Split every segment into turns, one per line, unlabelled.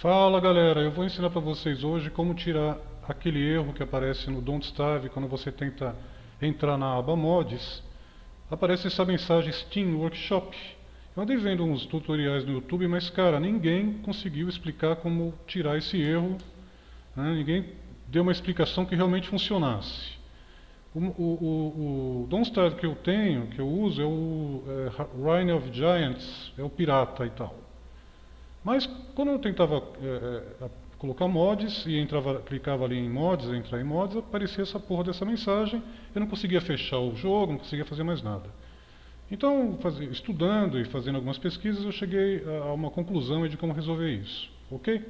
Fala galera, eu vou ensinar para vocês hoje como tirar aquele erro que aparece no Don't Starve quando você tenta entrar na aba Mods. Aparece essa mensagem Steam Workshop. Eu andei vendo uns tutoriais no YouTube, mas cara, ninguém conseguiu explicar como tirar esse erro. Né? Ninguém deu uma explicação que realmente funcionasse. O, o, o, o Don't Starve que eu tenho, que eu uso, é o é, Reign of Giants, é o pirata e tal. Mas quando eu tentava é, colocar mods e entrava, clicava ali em mods, entrar em mods, aparecia essa porra dessa mensagem, eu não conseguia fechar o jogo, não conseguia fazer mais nada. Então, estudando e fazendo algumas pesquisas, eu cheguei a uma conclusão de como resolver isso, ok?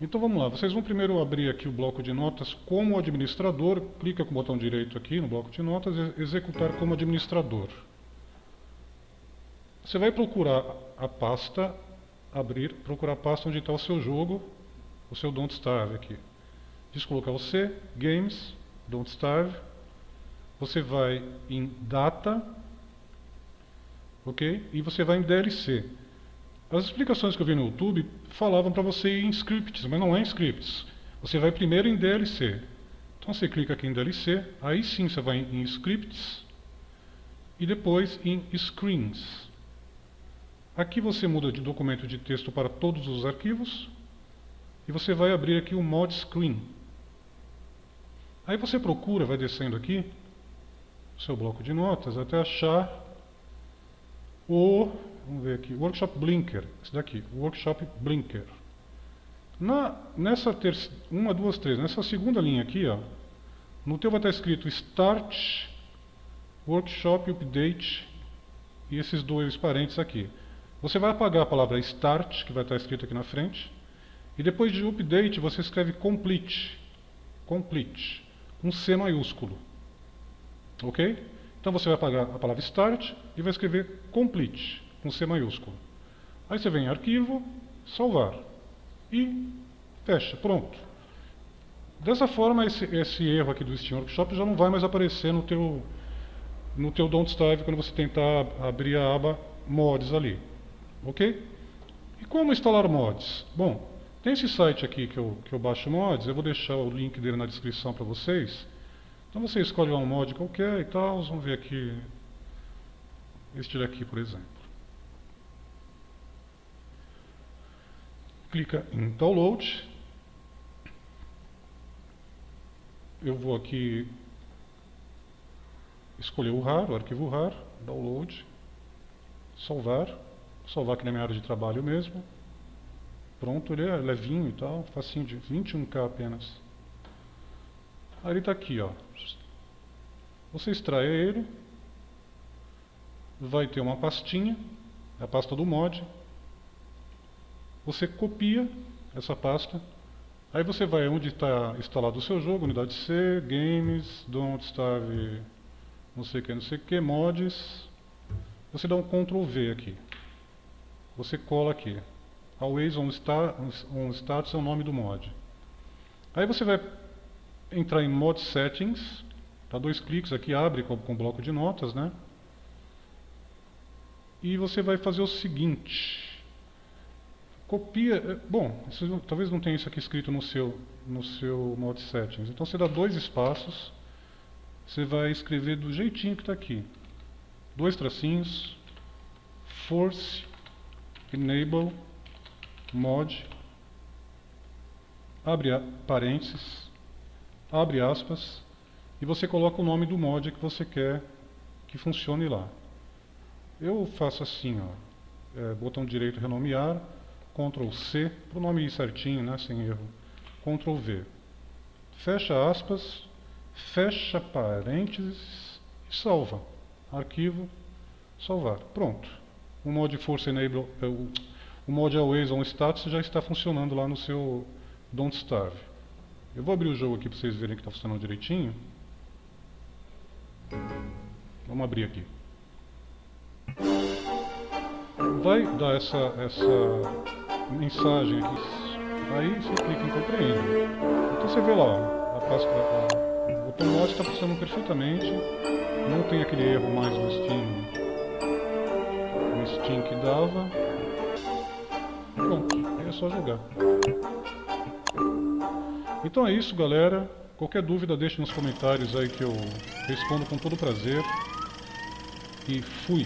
Então vamos lá, vocês vão primeiro abrir aqui o bloco de notas como administrador, clica com o botão direito aqui no bloco de notas executar como administrador. Você vai procurar a pasta abrir, procurar a pasta onde está o seu jogo, o seu Don't Starve aqui. Diz colocar o C, Games, Don't Starve. Você vai em Data, ok? E você vai em DLC. As explicações que eu vi no YouTube falavam para você ir em scripts, mas não é em scripts. Você vai primeiro em DLC. Então você clica aqui em DLC, aí sim você vai em scripts e depois em screens. Aqui você muda de documento de texto para todos os arquivos e você vai abrir aqui o Mod Screen. Aí você procura, vai descendo aqui, o seu bloco de notas, até achar o, vamos ver aqui, Workshop Blinker, esse daqui, Workshop Blinker. Na, nessa terceira, uma, duas, três, nessa segunda linha aqui, ó, no teu vai estar escrito Start, Workshop Update e esses dois parênteses aqui. Você vai apagar a palavra start, que vai estar escrito aqui na frente, e depois de update você escreve complete, complete, com C maiúsculo. Ok? Então você vai apagar a palavra start e vai escrever complete, com C maiúsculo. Aí você vem em arquivo, salvar e fecha, pronto. Dessa forma esse, esse erro aqui do Steam Workshop já não vai mais aparecer no teu, no teu Don't Starve quando você tentar abrir a aba mods ali. Ok? E como instalar mods? Bom, tem esse site aqui que eu, que eu baixo mods, eu vou deixar o link dele na descrição para vocês. Então você escolhe um mod qualquer e tal, vamos ver aqui, este daqui por exemplo. Clica em download. Eu vou aqui escolher o RAR, o arquivo RAR, download, salvar salvar aqui na minha área de trabalho mesmo. Pronto, ele é levinho e tal, facinho de 21k apenas. Aí ele está aqui, ó. Você extrai ele, vai ter uma pastinha, é a pasta do mod. Você copia essa pasta, aí você vai onde está instalado o seu jogo, unidade C, games, don't starve, não sei o que, não sei o que, mods. Você dá um Ctrl V aqui você cola aqui. Always on, start, on status é o nome do mod. Aí você vai entrar em Mod Settings, dá dois cliques aqui, abre com, com bloco de notas, né? E você vai fazer o seguinte. Copia, é, bom, talvez não tenha isso aqui escrito no seu, no seu Mod Settings. Então você dá dois espaços, você vai escrever do jeitinho que está aqui. Dois tracinhos, force enable mod abre parênteses, abre aspas e você coloca o nome do mod que você quer que funcione lá. Eu faço assim, ó, é, botão direito renomear, Ctrl C, para o nome ir certinho, né, sem erro, Ctrl V. Fecha aspas, fecha parênteses e salva. Arquivo, salvar. Pronto o mod Force Enable, é, o, mod Always on Status já está funcionando lá no seu Don't Starve. Eu vou abrir o jogo aqui para vocês verem que está funcionando direitinho. Vamos abrir aqui. Vai dar essa, essa mensagem aqui. Aí você clica em compreende. Então você vê lá, a pasta, a, o botão mod está funcionando perfeitamente. Não tem aquele erro mais no Steam Steam que dava. Pronto, é só jogar. Então é isso, galera. Qualquer dúvida deixe nos comentários aí que eu respondo com todo prazer. E fui!